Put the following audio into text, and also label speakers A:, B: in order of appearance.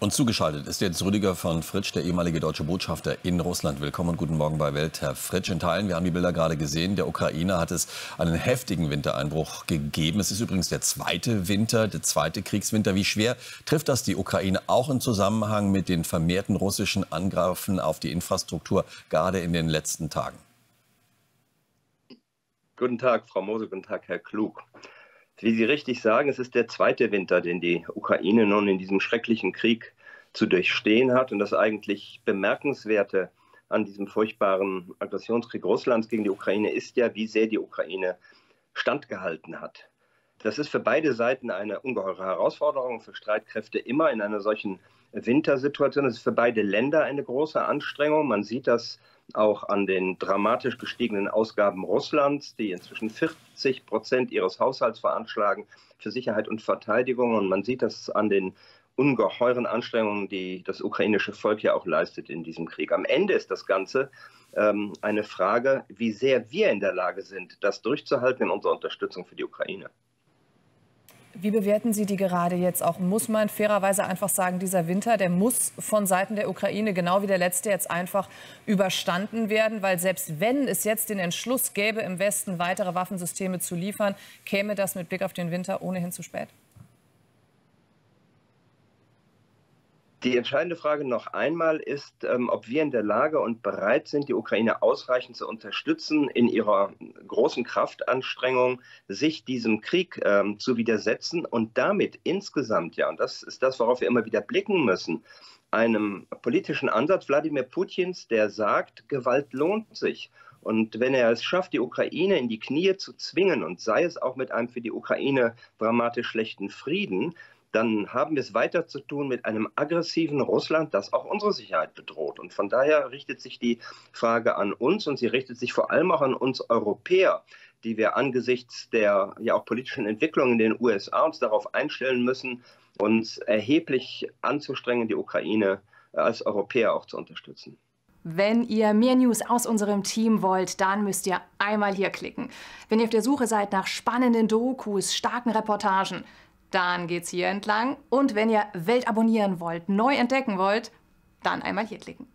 A: Und zugeschaltet ist jetzt Rüdiger von Fritsch, der ehemalige deutsche Botschafter in Russland. Willkommen und guten Morgen bei Welt, Herr Fritsch. In Teilen, wir haben die Bilder gerade gesehen, der Ukraine hat es einen heftigen Wintereinbruch gegeben. Es ist übrigens der zweite Winter, der zweite Kriegswinter. Wie schwer trifft das die Ukraine auch im Zusammenhang mit den vermehrten russischen Angriffen auf die Infrastruktur, gerade in den letzten Tagen?
B: Guten Tag, Frau Mose, guten Tag, Herr Klug. Wie Sie richtig sagen, es ist der zweite Winter, den die Ukraine nun in diesem schrecklichen Krieg zu durchstehen hat. Und das eigentlich Bemerkenswerte an diesem furchtbaren Aggressionskrieg Russlands gegen die Ukraine ist ja, wie sehr die Ukraine standgehalten hat. Das ist für beide Seiten eine ungeheure Herausforderung, für Streitkräfte immer in einer solchen Wintersituation. Es ist für beide Länder eine große Anstrengung. Man sieht das auch an den dramatisch gestiegenen Ausgaben Russlands, die inzwischen 40 Prozent ihres Haushalts veranschlagen für Sicherheit und Verteidigung. Und man sieht das an den ungeheuren Anstrengungen, die das ukrainische Volk ja auch leistet in diesem Krieg. Am Ende ist das Ganze ähm, eine Frage, wie sehr wir in der Lage sind, das durchzuhalten in unserer Unterstützung für die Ukraine.
C: Wie bewerten Sie die gerade jetzt auch? Muss man fairerweise einfach sagen, dieser Winter, der muss von Seiten der Ukraine, genau wie der letzte, jetzt einfach überstanden werden? Weil selbst wenn es jetzt den Entschluss gäbe, im Westen weitere Waffensysteme zu liefern, käme das mit Blick auf den Winter ohnehin zu spät?
B: Die entscheidende Frage noch einmal ist, ähm, ob wir in der Lage und bereit sind, die Ukraine ausreichend zu unterstützen in ihrer großen Kraftanstrengung, sich diesem Krieg ähm, zu widersetzen und damit insgesamt, ja, und das ist das, worauf wir immer wieder blicken müssen, einem politischen Ansatz Wladimir Putins, der sagt, Gewalt lohnt sich. Und wenn er es schafft, die Ukraine in die Knie zu zwingen, und sei es auch mit einem für die Ukraine dramatisch schlechten Frieden, dann haben wir es weiter zu tun mit einem aggressiven Russland, das auch unsere Sicherheit bedroht. Und von daher richtet sich die Frage an uns und sie richtet sich vor allem auch an uns Europäer, die wir angesichts der ja auch politischen Entwicklung in den USA uns darauf einstellen müssen, uns erheblich anzustrengen, die Ukraine als Europäer auch zu unterstützen.
D: Wenn ihr mehr News aus unserem Team wollt, dann müsst ihr einmal hier klicken. Wenn ihr auf der Suche seid nach spannenden Dokus, starken Reportagen, dann geht's hier entlang. Und wenn ihr Welt abonnieren wollt, neu entdecken wollt, dann einmal hier klicken.